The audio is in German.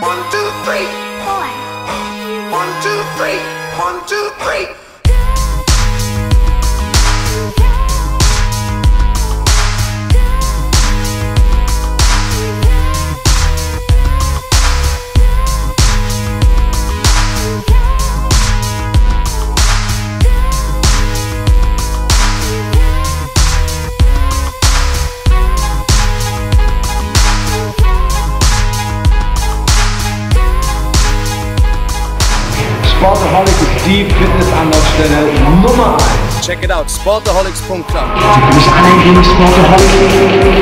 One two three. One two three. One two three. Sportaholic ist die Fitnessanlaufstelle Nummer 1. Check it out, sportaholics.club. Sie können sich